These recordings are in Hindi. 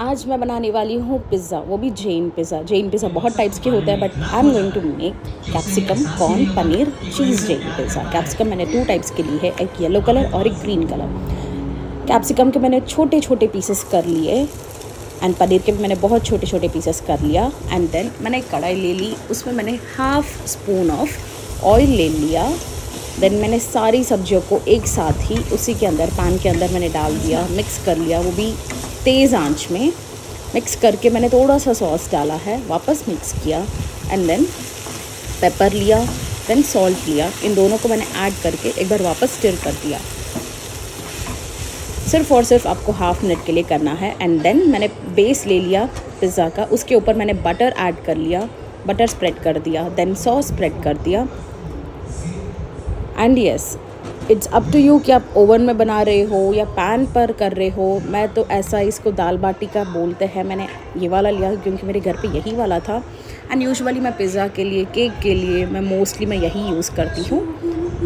आज मैं बनाने वाली हूँ पिज़्ज़ा, वो भी जैन पिज़्ज़ा जैन पिज़्ज़ा बहुत टाइप्स के होते हैं but I am going to make capsicum corn paneer cheese Jain pizza capsicum मैंने टू टाइप्स के लिए है, एक येलो कलर और एक ग्रीन कलर कैप्सिकम के मैंने छोटे छोटे पीसेस कर लिए एंड पनीर के भी मैंने बहुत छोटे छोटे पीसेस कर लिया एंड देन मैंने एक कढ़ाई ले ली, उसमें मैंने हाफ़ स्पून ऑफ़ ऑयल ले लिया। देन मैंने सारी सब्जियों को एक साथ ही उसी के अंदर पैन के अंदर मैंने डाल दिया मिक्स कर लिया, वो भी तेज़ आँच में मिक्स करके मैंने थोड़ा सा सॉस डाला है, वापस मिक्स किया एंड देन पेपर लिया देन सॉल्ट लिया। इन दोनों को मैंने ऐड करके एक बार वापस स्टिर कर दिया। सिर्फ़ और सिर्फ़ आपको हाफ़ मिनट के लिए करना है एंड देन मैंने बेस ले लिया पिज़्ज़ा का। उसके ऊपर मैंने बटर ऐड कर लिया बटर स्प्रेड कर दिया देन सॉस स्प्रेड कर दिया। And yes it's up to you कि आप ओवन में बना रहे हो या पैन पर कर रहे हो। मैं तो ऐसा इसको दाल बाटी का बोलते हैं। मैंने ये वाला लिया क्योंकि मेरे घर पे यही वाला था। एंड यूजुअली मैं पिज़्ज़ा के लिए केक के लिए मैं मोस्टली मैं यही यूज़ करती हूँ।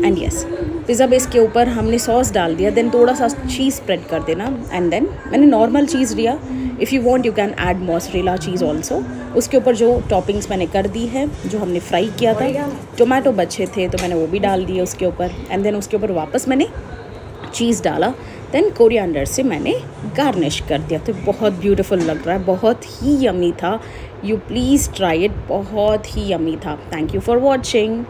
एंड यस पिज़्ज़ा बेस के ऊपर हमने सॉस डाल दिया। देन थोड़ा सा चीज़ स्प्रेड कर देना। एंड देन मैंने नॉर्मल चीज़ लिया। If you want you can add mozzarella cheese also उसके ऊपर जो टॉपिंग्स मैंने कर दी है जो हमने फ्राई किया था टोमेटो बचे थे तो मैंने वो भी डाल दिए उसके ऊपर। एंड देन उसके ऊपर वापस मैंने चीज़ डाला। देन कोरिएंडर से मैंने गार्निश कर दिया। तो बहुत ब्यूटीफुल लग रहा है, बहुत ही यमी था। यू प्लीज़ ट्राई इट बहुत ही यमी था। Thank you for watching